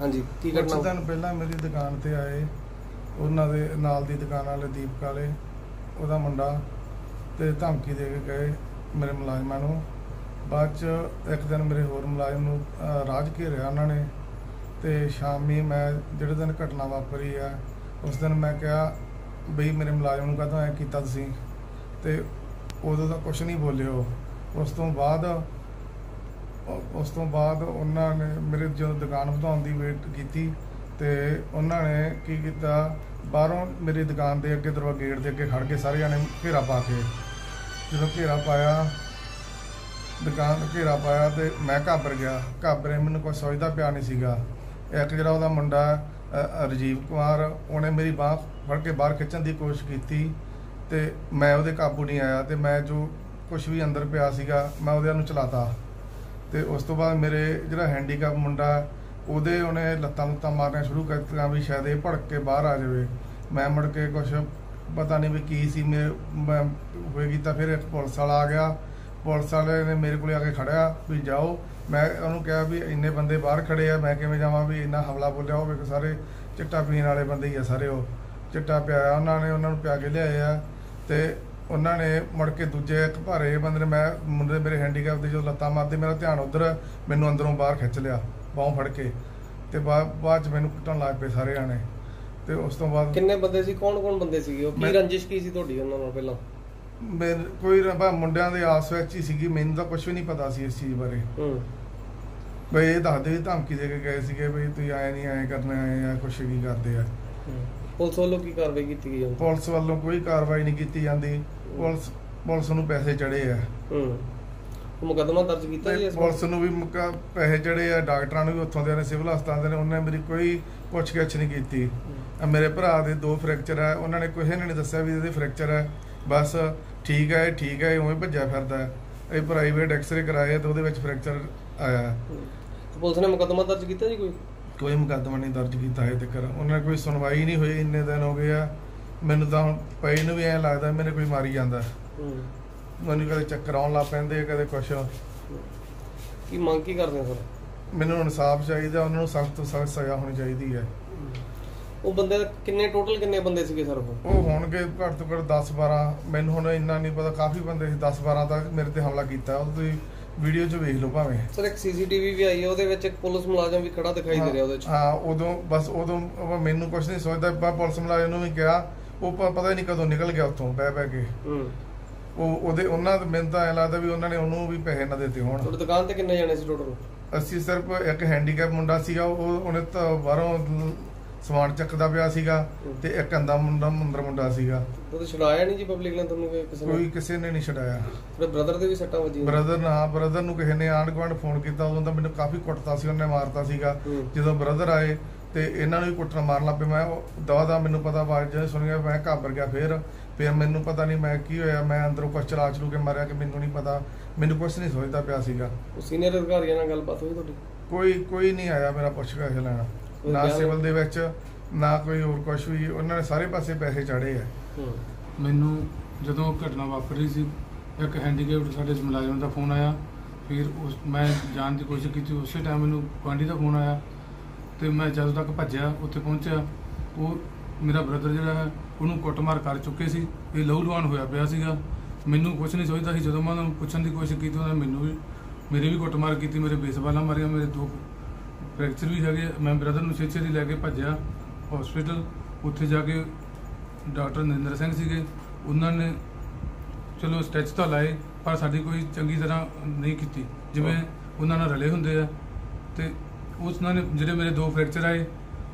ਹਾਂਜੀ ਕੀ ਕੁਝ ਘਟਨਾ ਦਿਨ ਪਹਿਲਾਂ ਮੇਰੀ ਦੁਕਾਨ ਤੇ ਆਏ ਉਹਨਾਂ ਦੇ ਨਾਲ ਦੀ ਦੁਕਾਨ ਵਾਲੇ ਦੀਪਕ ਵਾਲੇ ਉਹਦਾ ਮੁੰਡਾ ਤੇ ਧਮਕੀ ਦੇ ਕੇ ਗਏ ਮੇਰੇ ਮੁਲਾਜ਼ਮਾਂ ਨੂੰ। ਬਾਅਦ ਚ ਇੱਕ ਦਿਨ ਮੇਰੇ ਹੋਰ ਮੁਲਾਜ਼ਮ ਨੂੰ ਅਹ, ਰਾਜ ਘੇਰਿਆ ਉਹਨਾਂ ਨੇ ਤੇ ਸ਼ਾਮੀ ਮੈਂ ਜਿਹੜੇ ਦਿਨ ਘਟਨਾ ਵਾਪਰੀ ਆ ਉਸ ਦਿਨ ਮੈਂ ਕਿਹਾ ਬਈ ਮੇਰੇ ਮੁਲਾਜ਼ਮ ਨੂੰ ਕਹਦਾ ਐ ਕੀਤਾ ਤੁਸੀਂ? ਤੇ ਉਦੋਂ ਤਾਂ ਕੁਝ ਨਹੀਂ ਬੋਲਿਓ। ਉਸ ਤੋਂ ਬਾਅਦ ਉਸ ਤੋਂ ਬਾਅਦ ਉਹਨਾਂ ਨੇ ਮੇਰੇ ਜਦੋਂ ਦੁਕਾਨ ਵਧਾਉਣ ਦੀ ਵੇਟ ਕੀਤੀ ਤੇ ਉਹਨਾਂ ਨੇ ਕੀ ਕੀਤਾ? ਬਾਹਰੋਂ ਮੇਰੀ ਦੁਕਾਨ ਦੇ ਅੱਗੇ ਦਰਵਾ ਗੇਟ ਦੇ ਅੱਗੇ ਖੜ ਕੇ ਸਾਰੇ ਜਾਣੇ ਘੇਰਾ ਪਾ ਕੇ ਜਦੋਂ ਘੇਰਾ ਪਾਇਆ ਦੁਕਾਨ ਘੇਰਾ ਪਾਇਆ ਤੇ ਮੈਂ ਘਾਬਰ ਗਿਆ। ਘਾਬਰੇ ਮੈਨੂੰ ਕੋਈ ਸੋਚਦਾ ਪਿਆ ਨਹੀਂ ਸੀਗਾ। ਇੱਕ ਜਿਹੜਾ ਉਹਦਾ ਮੁੰਡਾ ਅ, ਰਾਜੀਵ ਕੁਮਾਰ ਉਹਨੇ ਮੇਰੀ ਬਾਹ ਫੜ ਕੇ ਬਾਹਰ ਖਿੱਚਣ ਦੀ ਕੋਸ਼ਿਸ਼ ਕੀਤੀ ਤੇ ਮੈਂ ਉਹਦੇ ਕਾਬੂ ਨਹੀਂ ਆਇਆ ਤੇ ਮੈਂ ਜੋ ਕੁਝ ਵੀ ਅੰਦਰ ਪਿਆ ਸੀਗਾ ਮੈਂ ਉਹਦੇ ਨੂੰ ਚਲਾਤਾ। ਤੇ ਉਸ ਤੋਂ ਬਾਅਦ ਮੇਰੇ ਜਿਹੜਾ ਹੈਂਡੀਕੈਪ ਮੁੰਡਾ, ਉਹਦੇ ਉਹਨੇ ਲੱਤਾਂ ਲੁੱਤਾਂ ਮਾਰਨੀਆਂ ਸ਼ੁਰੂ ਕਰ ਦਿੱਤੀਆਂ ਵੀ ਸ਼ਾਇਦ ਇਹ ਭੜਕ ਕੇ ਬਾਹਰ ਆ ਜਾਵੇ। ਮੈਂ ਮੁੜ ਕੇ ਕੁਝ ਪਤਾ ਨਹੀਂ ਵੀ ਕੀ ਸੀ, ਮੈਂ ਮੈਂ ਹੋਏਗੀ ਤਾਂ ਫਿਰ ਇੱਕ ਪੁਲਿਸ ਵਾਲਾ ਆ ਗਿਆ। ਪੁਲਿਸ ਵਾਲੇ ਨੇ ਮੇਰੇ ਕੋਲੇ ਆ ਕੇ ਖੜਿਆ ਵੀ ਜਾਓ। ਮੈਂ ਉਹਨੂੰ ਕਿਹਾ ਵੀ ਇੰਨੇ ਬੰਦੇ ਬਾਹਰ ਖੜੇ ਆ, ਮੈਂ ਕਿਵੇਂ ਜਾਵਾਂ ਵੀ ਇੰਨਾ ਹਮਲਾ ਬੋਲਿਆ ਹੋਵੇ ਕਿ ਸਾਰੇ ਚਿੱਟਾ ਪੀਣ ਵਾਲੇ ਬੰਦੇ ਹੀ ਆ ਸਾਰੇ ਉਹ। ਚਿੱਟਾ ਪਿਆ, ਉਹਨਾਂ ਨੇ ਉਹਨਾਂ ਨੂੰ ਪਿਆ ਕੇ ਲਿਆਏ ਆ ਤੇ ਉਹਨਾਂ ਨੇ ਮੁੜ ਕੇ ਦੂਜੇ ਇੱਕ ਭਾਰੇ ਬੰਦੇ ਨੇ ਮੈਂ ਮੁੰਡੇ ਮੇਰੇ ਹੈਂਡੀਕੈਪ ਦੇ ਜੋ ਲੱਤਾਂ ਮਾਰਦੇ ਮੇਰਾ ਧਿਆਨ ਉਧਰ ਮੈਨੂੰ ਅੰਦਰੋਂ ਬਾਹਰ ਖਿੱਚ ਲਿਆ ਬਾਹੋਂ ਫੜ ਕੇ। ਤੇ ਬਾਅਦ ਚ ਮੈਨੂੰ ਕੁੱਟਣ ਲੱਗ ਪਏ ਸਾਰੇ ਜਾਣੇ। ਤੇ ਉਸ ਤੋਂ ਬਾਅਦ ਕਿੰਨੇ ਬੰਦੇ ਸੀ? ਕੌਣ ਕੌਣ ਬੰਦੇ ਸੀਗੇ ਉਹ ਕੀ ਮੈਂ- ਰੰਜਿਸ਼ ਕੀ ਸੀ ਤੁਹਾਡੀ ਉਹਨਾਂ ਨਾਲ ਪਹਿਲਾਂ? ਮੇਰੇ ਕੋਈ ਰਬਾ ਮੁੰਡਿਆਂ ਦੇ ਆਸ ਵਿੱਚ ਹੀ ਸੀਗੀ ਮੈਨੂੰ ਤਾਂ ਕੁਝ ਵੀ ਨਹੀਂ ਪਤਾ ਸੀ ਇਸ ਚੀਜ਼ ਬਾਰੇ। ਹੂੰ। ਬਈ ਇਹ ਦੱਸਦੇ ਵੀ ਧਮਕੀ ਦੇ ਕੇ ਗਏ ਸੀਗੇ ਬਈ ਤੁਸੀਂ ਆਏ ਨਹੀਂ ਆਏ ਕਰਨੇ ਆਏ ਆ ਕੁਛ ਵੀ ਕਰਦੇ ਆ। ਹੂੰ। ਪੁਲਿਸ ਵੱਲੋਂ ਕੀ ਕਾਰਵਾਈ ਕੀਤੀ ਗਈ ਪੁਲਿਸ ਵੱਲੋਂ ਕੋਈ ਕਾਰਵਾਈ ਨਹੀਂ ਕੀਤੀ ਜਾਂਦੀ। ਪੁਲਿਸ ਪੁਲਿਸ ਨੂੰ ਪੈਸੇ ਚੜੇ ਆ। ਹੂੰ। ਮੁਕਦਮਾ ਦਰਜ ਕੀਤਾ ਜੀ ਪੁਲਿਸ ਨੂੰ ਵੀ ਮੁਕਾ ਪੈਸੇ ਚੜੇ ਆ। ਡਾਕਟਰਾਂ ਨੂੰ ਵੀ ਉੱਥੋਂ ਦੇ ਨੇ ਸਿਵਲ ਹਸਪਤਾਲ ਦੇ ਨੇ ਉਹਨੇ ਮੇਰੀ ਕੋਈ ਪੁੱਛਗਿੱਛ ਨਹੀਂ ਕੀਤੀ। ਆ ਮੇਰੇ ਭਰਾ ਦੇ ਦੋ ਫ੍ਰੈਕਚਰ ਆ। ਉਹਨਾਂ ਨੇ ਕਿਸੇ ਨੇ ਨਹੀਂ ਦੱਸਿਆ ਵੀ ਇਹਦੇ ਫ੍ਰੈਕਚਰ ਹੈ ਬਸ ਠੀਕ ਹੈ ਠੀਕ ਹੈ ਉਵੇਂ ਭੱਜਿਆ ਫਿਰਦਾ। ਹੈ। ਇਹ ਪ੍ਰਾਈਵੇਟ ਐਕਸ-ਰੇ ਕਰਾਏ ਆ ਤੇ ਉਹਦੇ ਵਿੱਚ ਫ੍ਰੈਕਚਰ ਆਇਆ। ਪੁਲਿਸ ਨੇ ਮੁਕਦਮਾ ਦਰਜ ਕੀਤਾ ਜੀ ਕੋਈ? ਕੋਈ ਮੁਕੱਦਮਾ ਨਹੀਂ ਦਰਜ ਕੀਤਾ ਹੈ ਤੱਕ। ਉਹਨਾਂ ਨੇ ਕੋਈ ਸੁਣਵਾਈ ਨਹੀਂ ਹੋਈ ਇੰਨੇ ਦਿਨ ਹੋ ਗਏ ਆ। ਮੈਨੂੰ ਤਾਂ ਹੁਣ ਪਈ ਨੂੰ ਵੀ ਐਂ ਲੱਗਦਾ ਮੈਨੂੰ ਕੋਈ ਮਾਰੀ ਜਾਂਦਾ। ਹੂੰ। ਮੈਨੂੰ ਕਦੇ ਚੱਕਰ ਆਉਣ ਲੱਗ ਪੈਂਦੇ ਕਦੇ ਕੁਛ। ਕੀ ਮੰਗ ਕੀ ਕਰਦੇ ਸਰ ਮੈਨੂੰ ਇਨਸਾਫ ਚਾਹੀਦਾ ਉਹਨਾਂ ਨੂੰ ਸਖਤ ਤੋਂ ਸਖਤ ਸਜ਼ਾ ਹੋਣੀ ਚਾਹੀਦੀ ਹੈ। ਉਹ ਬੰਦੇ ਕਿੰਨੇ ਟੋਟਲ ਕਿੰਨੇ ਬੰਦੇ ਸੀਗੇ ਸਰ ਉਹ? ਉਹ ਹੋਣਗੇ ਘੱਟ ਤੋਂ ਘੱਟ 10 12 ਮੈਨੂੰ ਹੁਣ ਇੰਨਾ ਨਹੀਂ ਪਤਾ ਕਾਫੀ ਬੰਦੇ ਸੀ 10 12 ਤੱਕ ਮੇਰੇ ਤੇ ਹਮਲਾ ਕੀਤਾ। ਉਹ ਤੁਸੀਂ ਵੀਡੀਓ 'ਚ ਵੇਖ ਲਓ ਭਾਵੇਂ। ਸਰ ਇੱਕ ਸੀਸੀਟੀਵੀ ਵੀ ਆਈ ਹੈ ਉਹਦੇ ਵਿੱਚ ਇੱਕ ਪੁਲਿਸ ਮੁਲਾਜ਼ਮ ਵੀ ਖੜਾ ਦਿਖਾਈ ਦੇ ਰਿਹਾ ਉਹਦੇ ਵਿੱਚ ਹਾਂ ਉਦੋਂ ਬਸ ਉਦੋਂ ਮੈਨੂੰ ਕੁਝ ਨਹੀਂ ਸੋਚਦਾ ਬਾ ਪੁਲਿਸ ਮੁਲਾਜ਼ਮ ਨੂੰ ਵੀ ਕਿਹਾ ਉਹ ਪ- ਪਤਾ ਨਹੀਂ ਕਦੋਂ ਨਿਕਲ ਗਿਆ ਉੱਥੋਂ ਬਹਿ ਬਹਿ ਕੇ। ਹੂੰ। ਉਹ ਉਹਦੇ ਉਹਨਾਂ ਦਾ ਮੈਨੂੰ ਤਾਂ ਐਂ ਲੱਗਦਾ ਵੀ ਉਹਨਾਂ ਨੇ ਉਹਨੂੰ ਵੀ ਪੈਸੇ ਨਾ ਦਿੱਤੇ ਹੋਣ। ਤੁਹਾਡੀ ਦੁਕਾਨ ਤੇ ਕਿੰਨੇ ਜਣੇ ਸੀ ਟੋਟਲ ਅਸੀਂ ਸਿਰਫ ਇੱਕ ਹੈਂਡੀਕੈਪ ਮੁੰਡਾ ਸੀਗਾ ਉਹ ਉਹਨੇ ਤਾਂ ਬਾਹਰੋਂ ਸਮਾਨ ਚੱਕਦਾ ਪਿਆ ਸੀਗਾ ਤੇ ਇੱਕ ਅੰਦਾ ਮੁੰਡਾ ਮੁੰਦਰ ਮੁੰਡਾ ਸੀਗਾ। ਉਹਦੇ ਛਡਾਇਆ ਨਹੀਂ ਜੀ ਪਬਲਿਕ ਨੇ ਤੁਹਾਨੂੰ ਕਿ ਕਿਸੇ ਕੋਈ ਕਿਸੇ ਨੇ ਨਹੀਂ ਛਡਾਇਆ। ਤੁਹਾਡੇ ਬ੍ਰਦਰ ਦੇ ਵੀ ਸੱਟਾਂ ਵੱਜੀਆਂ? ਬ੍ਰਦਰ ਨਾ ਬ੍ਰਦਰ ਨੂੰ ਕਿਸੇ ਨੇ ਆਂਢ ਗੁਆਂਢ ਫੋਨ ਕੀਤਾ ਉਦੋਂ ਤਾਂ ਮੈਨੂੰ ਕਾਫੀ ਕੁੱਟਤਾ ਸੀ ਉਹਨੇ ਮਾਰਤਾ ਸੀਗਾ। ਜਦੋਂ ਬ੍ਰਦਰ ਆਏ ਤੇ ਇਹਨਾਂ ਨੂੰ ਵੀ ਕੁੱਟਣ ਮਾਰਨ ਲੱਗ ਪਏ ਮੈਂ ਦਵਾ ਦਾ ਮੈਨੂੰ ਪਤਾ ਆਵਾਜ਼ ਜਦੋਂ ਸੁਣ ਗਿਆ ਮੈਂ ਘਾਬਰ ਗਿਆ ਫੇਰ। ਫਿਰ ਮੈਨੂੰ ਪਤਾ ਨਹੀਂ ਮੈਂ ਕੀ ਹੋਇਆ ਮੈਂ ਅੰਦਰੋਂ ਕੁਛ ਚਲਾ ਚਲੂ ਕੇ ਮਾਰਿਆ ਕਿ ਮੈਨੂੰ ਨਹੀਂ ਪਤਾ। ਮੈਨੂੰ ਕੁਛ ਨਹੀਂ ਸੋਚਦਾ ਪਿਆ ਸੀਗਾ। ਉਹ ਸੀਨੀਅਰ ਅਧਿਕਾਰੀਆਂ ਨਾਲ ਗੱਲਬਾਤ ਹੋਈ ਤੁਹਾਡੀ? ਕੋਈ ਕੋਈ ਨਹੀਂ ਆਇਆ ਮੇਰਾ ਪੁੱਛ ਕੇ ਲੈਣਾ। ਕੋਈ ਨਾ ਸਿਵਲ ਦੇ ਵਿੱਚ ਨਾ ਕੋਈ ਹੋਰ ਕੁਛ ਵੀ। ਉਹਨਾਂ ਨੇ ਸਾਰੇ ਪਾਸੇ ਪੈਸੇ ਚਾੜੇ ਆ। ਹੂੰ। ਮੈਨੂੰ ਜਦੋਂ ਘਟਨਾ ਵਾਪਰੀ ਸੀ ਇੱਕ ਹੈਂਡੀਕੈਪਡ ਸਾਡੇ ਮੁਲਾਜ਼ਮ ਦਾ ਫੋਨ ਆਇਆ। ਫਿਰ ਉਸ ਮੈਂ ਜਾਣ ਦੀ ਕੋਸ਼ਿਸ਼ ਕੀਤੀ। ਉਸੇ ਟਾਈਮ ਮੈਨੂੰ ਗੁਆਂਢੀ ਦਾ ਫੋਨ ਆਇਆ ਤੇ ਮੈਂ ਜਦੋਂ ਤੱਕ ਭੱਜਿਆ ਉੱਥੇ ਪਹੁੰਚਿਆ ਉਹ ਮੇਰਾ ਬ੍ਰਦਰ ਜਿਹੜਾ ਹੈ ਉਹਨੂੰ ਕੁੱਟਮਾਰ ਕਰ ਚੁੱਕੇ ਸੀ। ਇਹ ਲਹੂ ਲੁਹਾਨ ਹੋਇਆ ਪਿਆ ਸੀਗਾ। ਮੈਨੂੰ ਕੁਝ ਨਹੀਂ ਸੋਚਦਾ ਸੀ। ਜਦੋਂ ਮੈਂ ਉਹਨਾਂ ਨੂੰ ਪੁੱਛਣ ਦੀ ਕੋਸ਼ਿਸ਼ ਕੀਤੀ ਉਹਨਾਂ ਨੇ ਮੈਨੂੰ ਵੀ ਮੇਰੇ ਵੀ ਕੁੱਟਮਾਰ ਕੀਤੀ ਮੇਰੇ ਬੇਸਬਾਲਾਂ ਮਾਰੀਆਂ ਮੇਰੇ ਦੋ ਫ੍ਰੈਕਚਰ ਵੀ ਹੈਗੇ। ਮੈਂ ਬ੍ਰਦਰ ਨੂੰ ਛੇਛੇ ਦੀ ਲੈ ਕੇ ਭੱਜਿਆ ਹਸਪੀਟਲ ਉੱਥੇ ਜਾ ਕੇ ਡਾਕਟਰ ਨਰਿੰਦਰ ਸਿੰਘ ਸੀਗੇ ਉਹਨਾਂ ਨੇ ਚਲੋ ਸਟੈਚ ਤਾਂ ਲਾਏ ਪਰ ਸਾਡੀ ਕੋਈ ਚੰਗੀ ਤਰ੍ਹਾਂ ਨਹੀਂ ਕੀਤੀ ਜਿਵੇਂ ਉਹਨਾਂ ਨਾਲ ਰਲੇ ਹੁੰਦੇ ਆ ਤੇ ਉਹਨਾਂ ਨੇ ਜਿਹੜੇ ਮੇਰੇ ਦੋ ਫ੍ਰੈਕਚਰ ਆਏ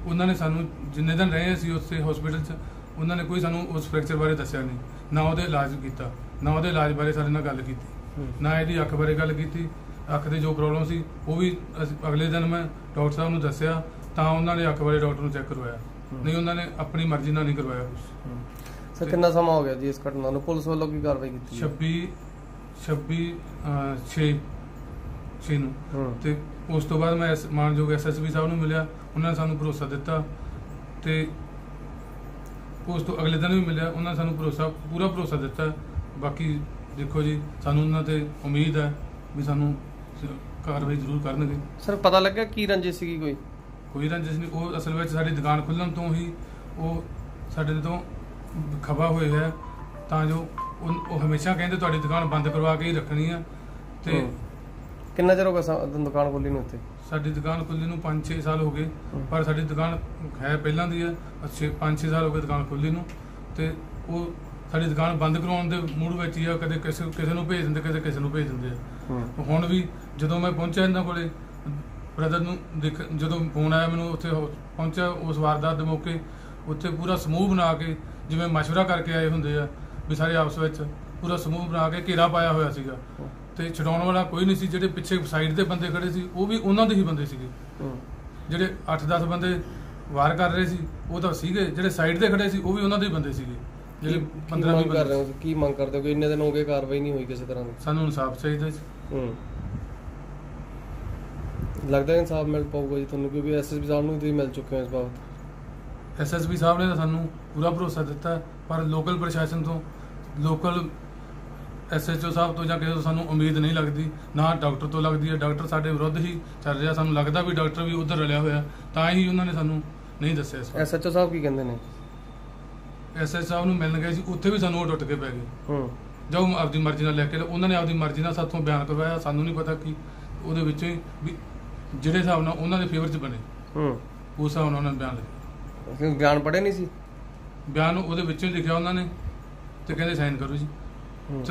ਉਹਨਾਂ ਨੇ ਸਾਨੂੰ ਜਿੰਨੇ ਦਿਨ ਰਹੇ ਅਸੀਂ ਉੱਥੇ ਹਸਪੀਟਲ 'ਚ ਉਹਨਾਂ ਨੇ ਕੋਈ ਸਾਨੂੰ ਉਸ ਫ੍ਰੈਕਚਰ ਬਾਰੇ ਦੱਸਿਆ ਨਹੀਂ ਨਾ ਉਹਦੇ ਇਲਾਜ ਕੀਤਾ ਨਾ ਉਹਦੇ ਇਲਾਜ ਬਾਰੇ ਸਾਡੇ ਨਾਲ ਗੱਲ ਕੀਤੀ। ਨਾ ਇਹਦੀ ਅੱਖ ਬਾਰੇ ਗੱਲ ਕੀਤੀ ਅੱਖ ਦੇ ਜੋ ਪ੍ਰੋਬਲਮ ਸੀ ਉਹ ਵੀ ਅਸੀਂ ਅਗਲੇ ਦਿਨ ਮੈਂ ਡਾਕਟਰ ਸਾਹਿਬ ਨੂੰ ਦੱਸਿਆ ਤਾਂ ਉਹਨਾਂ ਨੇ ਅੱਖ ਬਾਰੇ ਡਾਕਟਰ ਨੂੰ ਚੈੱਕ ਕਰਵਾਇਆ। ਨਹੀਂ ਉਹਨਾਂ ਨੇ ਆਪਣੀ ਮਰਜ਼ੀ ਨਾਲ ਨਹੀਂ ਕਰਵਾਇਆ ਕੁਝ ਸਰ ਕਿੰਨਾ ਸਮਾਂ ਹੋ ਗਿਆ ਜੀ ਇਸ ਘਟਨਾ ਨੂੰ? ਪੁਲਿਸ ਵੱਲੋਂ ਕੀ ਕਾਰਵਾਈ ਕੀਤੀ ਹੈ? 26 26 6 6 ਨੂੰ। ਤੇ ਉਸ ਤੋਂ ਬਾਅਦ ਮੈਂ ਐਸ- ਮਾਨਯੋਗ ਐਸਐਸਪੀ ਸਾਹਿਬ ਨੂੰ ਮਿਲਿਆ ਉਹਨਾਂ ਨੇ ਸਾਨੂੰ ਭਰੋਸਾ ਦਿੱਤਾ। ਤੇ ਉਸ ਤੋਂ ਅਗਲੇ ਦਿਨ ਵੀ ਮਿਲਿਆ ਉਹਨਾਂ ਨੇ ਸਾਨੂੰ ਭਰੋਸਾ ਪੂਰਾ ਭਰੋਸਾ ਦਿੱਤਾ। ਬਾਕੀ ਦੇਖੋ ਜੀ ਸਾਨੂੰ ਉਹਨਾਂ ਤੇ ਉਮੀਦ ਹੈ ਵੀ ਸਾਨੂੰ ਕਾਰਵਾਈ ਜ਼ਰੂਰ ਕਰਨਗੇ। ਸਰ ਪਤਾ ਲੱਗਾ ਕੀ ਰੰਜਿਸ਼ ਸੀਗੀ ਕੋਈ? ਕੋਈ ਰੰਜਿਸ਼ ਨਹੀਂ ਉਹ ਅਸਲ ਵਿੱਚ ਸਾਡੀ ਦੁਕਾਨ ਖੁੱਲਣ ਤੋਂ ਹੀ ਉਹ ਸਾਡੇ ਤੋਂ ਖਬਾ ਹੋਏ ਹੈ। ਤਾਂ ਜੋ ਉਹ ਹਮੇਸ਼ਾ ਕਹਿੰਦੇ ਤੁਹਾਡੀ ਦੁਕਾਨ ਬੰਦ ਕਰਵਾ ਕੇ ਹੀ ਰੱਖਣੀ ਆ ਤੇ। ਕਿੰਨਾ ਚਿਰ ਹੋ ਗਿਆ ਸਾ- ਦੁਕਾਨ ਖੋਲੀ ਨੂੰ ਇੱਥੇ? ਸਾਡੀ ਦੁਕਾਨ ਖੁੱਲੀ ਨੂੰ 5-6 ਸਾਲ ਹੋ ਗਏ। ਪਰ ਸਾਡੀ ਦੁਕਾਨ ਹੈ ਪਹਿਲਾਂ ਦੀ ਹੈ। ਅੱਛੇ 5-6 ਸਾਲ ਹੋ ਗਏ ਦੁਕਾਨ ਖੁੱਲੀ ਨੂੰ। ਤੇ ਉਹ ਸਾਡੀ ਦੁਕਾਨ ਬੰਦ ਕਰਵਾਉਣ ਦੇ ਮੂਡ ਵਿੱਚ ਹੀ ਆ ਕਦੇ ਕਿਸੇ ਕਿਸੇ ਨੂੰ ਭੇਜ ਦਿੰਦੇ ਕਦੇ ਕਿਸੇ ਨੂੰ ਭੇਜ ਦਿੰਦੇ ਆ। ਹੁਣ ਵੀ ਜਦੋਂ ਮੈਂ ਪਹੁੰਚਿਆ ਇਹਨਾਂ ਕੋਲੇ ਬ੍ਰਦਰ ਨੂੰ ਦੇਖ ਜਦੋਂ ਫੋਨ ਆਇਆ ਮੈਨੂੰ ਉੱਥੇ ਪਹੁੰਚਿਆ ਉਸ ਵਾਰਦਾਤ ਦੇ ਮੌਕੇ ਉੱਥੇ ਪੂਰਾ ਸਮੂਹ ਬਣਾ ਕੇ ਜਿਵੇਂ ਮਸ਼ਵਰਾ ਕਰਕੇ ਆਏ ਹੁੰਦੇ ਆ ਵੀ ਸਾਰੇ ਆਪਸ ਵਿੱਚ ਪੂਰਾ ਸਮੂਹ ਬਣਾ ਕੇ ਘੇਰਾ ਪਾਇਆ ਹੋਇਆ ਸੀਗਾ। ਤੇ ਛਡਾਉਣ ਵਾਲਾ ਕੋਈ ਨਹੀਂ ਸੀ ਜਿਹੜੇ ਪਿੱਛੇ ਸਾਈਡ ਦੇ ਬੰਦੇ ਖੜੇ ਸੀ ਉਹ ਵੀ ਉਹਨਾਂ ਦੇ ਹੀ ਬੰਦੇ ਸੀਗੇ। ਜਿਹੜੇ 8-10 ਬੰਦੇ ਵਾਰ ਕਰ ਰਹੇ ਸੀ ਉਹ ਤਾਂ ਸੀਗੇ ਜਿਹੜੇ ਸਾਈਡ ਤੇ ਖੜੇ ਸੀ ਉਹ ਵੀ ਉਹਨਾਂ ਦੇ ਹੀ ਬੰਦੇ ਸੀਗੇ ਜਿਹੜੇ ਕੀ 15 ਮੰਗ ਵੀਹ ਕਰ ਰਹੇ ਬੰਦੇ ਹੋ ਕੀ ਮੰਗ ਕਰਦੇ ਹੋ ਕਿ ਇੰਨੇ ਦਿਨ ਹੋ ਗਏ ਕਾਰਵਾਈ ਨਹੀਂ ਹੋਈ ਕਿਸੇ ਤਰ੍ਹਾਂ ਦੀ? ਸਾਨੂੰ ਇਨਸਾਫ ਚਾਹੀਦਾ ਸੀ ਹੂੰ। ਲੱਗਦਾ ਹੈ ਇਨਸਾਫ ਮਿਲ ਪਾਊਗਾ ਜੀ ਤੁਹਾਨੂੰ ਕਿਉਂਕਿ ਐਸਐਸਪੀ ਸਾਹਿਬ ਨੂੰ ਤੁਸੀਂ ਮਿਲ ਚੁੱਕੇ ਹੋ ਇਸ ਬਾਬਤ। ਐਸਐਸਪੀ ਸਾਹਿਬ ਨੇ ਤਾਂ ਸਾਨੂੰ ਪੂਰਾ ਭਰੋਸਾ ਦਿੱਤਾ ਹੈ, ਪਰ ਲੋਕਲ ਪ੍ਰਸ਼ਾਸਨ ਤੋਂ ਲੋਕਲ ਐਸਐਚਓ ਸਾਹਿਬ ਤੋਂ ਜਾਂ ਕਿਸੇ ਤੋਂ ਸਾਨੂੰ ਉਮੀਦ ਨਹੀਂ ਲੱਗਦੀ ਨਾ ਡਾਕਟਰ ਤੋਂ ਲੱਗਦੀ ਹੈ। ਡਾਕਟਰ ਸਾਡੇ ਵਿਰੁੱਧ ਹੀ ਚੱਲ ਰਿਹਾ ਸਾਨੂੰ ਲੱਗਦਾ ਵੀ ਡਾਕਟਰ ਵੀ ਉਧਰ ਰਲਿਆ ਹੋਇਆ ਤਾਂ ਹੀ ਉਹਨਾਂ ਨੇ ਸਾਨੂੰ ਨਹੀਂ ਦੱਸਿਆ ਇਸ ਐਸਐਚਓ ਸਾਹਿਬ ਕੀ ਕਹਿੰਦੇ ਨੇ? ਐਸਐਚ ਸਾਹਿਬ ਨੂੰ ਮਿਲਣ ਗਏ ਸੀ ਉੱਥੇ ਵੀ ਸਾਨੂੰ ਉਹ ਟੁੱਟ ਕੇ ਪੈ ਗਏ। ਹੂੰ। ਜੋ ਆਪਦੀ ਮਰਜ਼ੀ ਨਾਲ ਲੈ ਕੇ ਉਹਨਾਂ ਨੇ ਆਪਦੀ ਮਰਜ਼ੀ ਨਾਲ ਸਾਥੋਂ ਬਿਆਨ ਕਰਵਾਇਆ। ਸਾਨੂੰ ਨਹੀਂ ਪਤਾ ਕਿ ਉਹਦੇ ਵਿੱਚੋਂ ਵੀ ਜਿਹੜੇ ਹਿਸਾਬ ਨਾਲ ਉਹਨਾਂ ਦੇ ਫੇਵਰ 'ਚ ਬਣੇ ਹੂੰ। ਉਸ ਹਿਸਾਬ ਨਾਲ ਉਹਨਾਂ ਨੇ ਬਿਆਨ ਲਿਖਿਆ। ਕਿਉਂਕਿ ਬਿਆਨ ਪੜ੍ਹੇ ਨਹੀਂ ਸੀ? ਬਿਆਨ ਉਹਦੇ ਵਿੱਚੋਂ ਲਿਖਿਆ ਉਹਨਾਂ ਨੇ ਤੇ ਕਹਿੰਦੇ ਸਾਈਨ ਕਰੋ ਜੀ।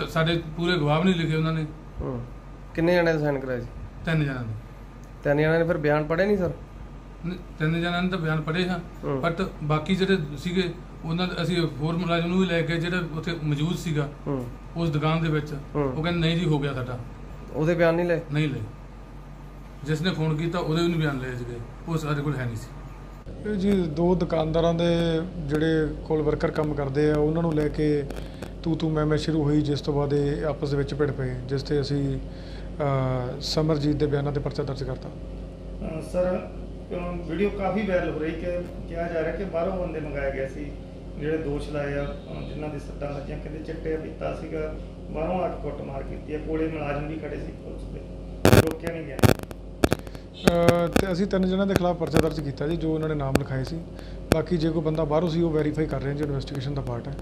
ਸਾਡੇ ਪੂਰੇ ਗਵਾਹ ਨਹੀਂ ਲਿਖੇ ਉਹਨਾਂ ਨੇ। ਹੂੰ। ਕਿੰਨੇ ਜਣਿਆਂ ਨੇ ਸਾਈਨ ਕਰਾਇਆ ਜੀ? ਤਿੰਨ ਜਣਾਂ ਨੇ। ਤਿੰਨ ਜਣਿਆਂ ਨੇ ਫਿਰ ਬਿਆਨ ਪੜ੍ਹੇ ਨਹੀਂ ਸਰ? ਤਿੰਨ ਜਣਾਂ ਨੇ ਤਾਂ ਬਿਆਨ ਪੜ੍ਹੇ ਹਾਂ। ਹੂੰ। ਬਟ ਬਾਕੀ ਜਿਹੜੇ ਸੀਗੇ ਉਹਨਾਂ ਦੇ ਅਸੀਂ ਹੋਰ ਮੁਲਾਜ਼ਮ ਨੂੰ ਵੀ ਲੈ ਕੇ ਜਿਹੜਾ ਉੱਥੇ ਮੌਜੂਦ ਸੀਗਾ ਹੂੰ। ਉਸ ਦੁਕਾਨ ਦੇ ਵਿੱਚ। ਉਹ ਕਹਿੰਦੇ ਨਹੀਂ ਜੀ ਹੋ ਗਿਆ ਸਾਡਾ। ਉਹਦੇ ਬਿਆਨ ਨਹੀਂ ਲਏ? ਨਹੀਂ ਲਏ। ਜਿਸ ਨੇ ਫੋਨ ਕੀਤਾ ਉਹਦੇ ਵੀ ਨਹੀਂ ਬਿਆਨ ਲਏ ਸੀਗੇ। ਉਹ ਸਾਡੇ ਕੋਲ ਹੈ ਨਹੀਂ ਸੀ। ਇਹ ਜੀ ਦੋ ਦੁਕਾਨਦਾਰਾਂ ਦੇ ਜਿਹੜੇ ਕੋਲ ਵਰਕਰ ਕੰਮ ਕਰਦੇ ਆ ਉਹਨਾਂ ਨੂੰ ਲੈ ਕੇ ਤੂ ਤੂ ਮੈਂ ਮੈਂ ਸ਼ੁਰੂ ਹੋਈ ਜਿਸ ਤੋਂ ਬਾਅਦ ਇਹ ਆਪਸ ਦੇ ਵਿੱਚ ਭਿੜ ਪਏ ਜਿਸ ਤੇ ਅਸੀਂ ਅ, ਸਮਰਜੀਤ ਦੇ ਬਿਆਨਾਂ ਤੇ ਪਰਚਾ ਦਰਜ ਕਰਤਾ। ਅਹ ਸਰ ਵੀਡੀਓ ਕਾਫੀ ਵਾਇਰਲ ਹੋ ਰਹੀ ਕਿ ਕਿਹਾ ਜਾ ਰਿਹਾ ਕਿ ਬਾਹਰੋਂ ਬੰਦੇ ਮੰਗਾਏ ਗਏ ਸੀ। ਜਿਹੜੇ ਦੋਸ਼ ਲਾਏ ਆ ਜਿਨ੍ਹਾਂ ਦੀ ਸੱਟਾਂ ਲੱਗੀਆਂ ਕਹਿੰਦੇ ਚਿੱਟੇ ਪੀਤਾ ਸੀਗਾ ਬਾਹਰੋਂ ਆ ਕੇ ਕੁੱਟਮਾਰ ਕੀਤੀ ਆ ਕੋਲੇ ਮੁਲਾਜ਼ਮ ਵੀ ਖੜੇ ਸੀ ਪੁਲਿਸ ਦੇ। ਰੋਕਿਆ ਨਹੀਂ ਗਿਆ। ਤੇ ਅਸੀਂ ਤਿੰਨ ਜਣਾਂ ਦੇ ਖਿਲਾਫ ਪਰਚਾ ਦਰਜ ਕੀਤਾ ਜੀ ਜੋ ਉਹਨਾਂ ਨੇ ਨਾਮ ਲਿਖਾਏ ਸੀ। ਬਾਕੀ ਜੇ ਕੋਈ ਬੰਦਾ ਬਾਹਰੋਂ ਸੀ ਉਹ ਵੈਰੀਫਾਈ ਕਰ ਰਹੇ ਹਾਂ ਜੀ ਇਨਵੈਸਟੀਗੇਸ਼ਨ ਦਾ ਪਾਰਟ ਹੈ।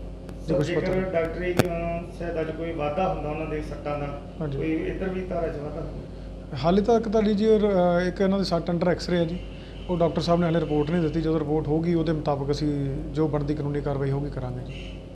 ਜੇ ਕੁਝ ਪਤਾ ਡਾਕਟਰੀ ਸ਼ਾਇਦ ਅੱਜ ਕੋਈ ਵਾਧਾ ਹੁੰਦਾ ਉਹਨਾਂ ਦੇ ਸੱਟਾਂ ਦਾ। ਕੋਈ ਇੱਧਰ ਵੀ ਵਾਧਾ ਹੁੰਦਾ ਹਾਲੇ ਤੱਕ ਤਾਂ ਜੀ ਇੱਕ ਇਹਨਾਂ ਦੇ ਸੱਟ ਅੰਡਰ ਐਕਸ-ਰੇ ਹੈ ਜੀ। ਉਹ ਡਾਕਟਰ ਸਾਹਿਬ ਨੇ ਹਾਲੇ ਰਿਪੋਰਟ ਨਹੀਂ ਦਿੱਤੀ। ਜਦੋਂ ਰਿਪੋਰਟ ਹੋਊਗੀ, ਉਹਦੇ ਮੁਤਾਬਕ ਅਸੀਂ ਜੋ ਬਣਦੀ ਕਾਨੂੰਨੀ ਕਾਰਵਾਈ ਹੋਊਗੀ ਕਰਾਂਗੇ ਜੀ।